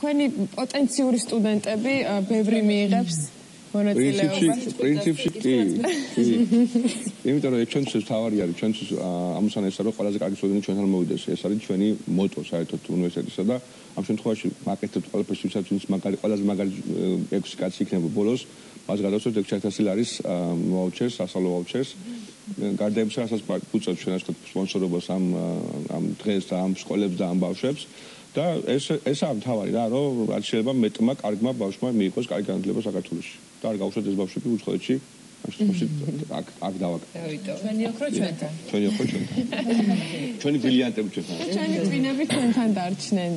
თქვენი პოტენციური სტუდენტები ბევრი მიიღებს მონაწილეობას. პრინციპში კი. იმიტომ რომ ჩვენთვის თავარი არის ჩვენთვის ამუსან ესა რომ ყველაზე კარგი სტუდენტი ჩვენთან მოვიდეს. ეს არის ჩვენი მოტო საერთოდ უნივერსიტეტისა და ამ შემთხვევაში მაკეთებთ ყველაფერს ვისაც ვინც მაგარი ყველაზე მაგარი ექვსი კაცი იქნება ბოლოს. მას გადავწევთ 6000 ლარის ვაუჩერს, ასალო ვაუჩერს. გარდა იმისა, რასაც უწევთ ჩვენას სპონსორობას ამ ამ დღეს და ამ სკოლებს და ამ ბავშვებს. და ეს ეს ამ თავი რა რომ რაც შეიძლება მეტმა კარგმა ბავშვმა მიიღოს კარგი განათლება საქართველოში. და არ გავუშვათ ეს ბავშვები უცხოეთში. ამ შემთხვევაში აქ აქ დავაკეთე ჩვენი ოქრო ჩვენთან. ჩვენი ოქრო ჩვენთან. ჩვენი ბრილიანტები ჩვენთან. ჩვენი წვინები ჩვენთან დარჩნენ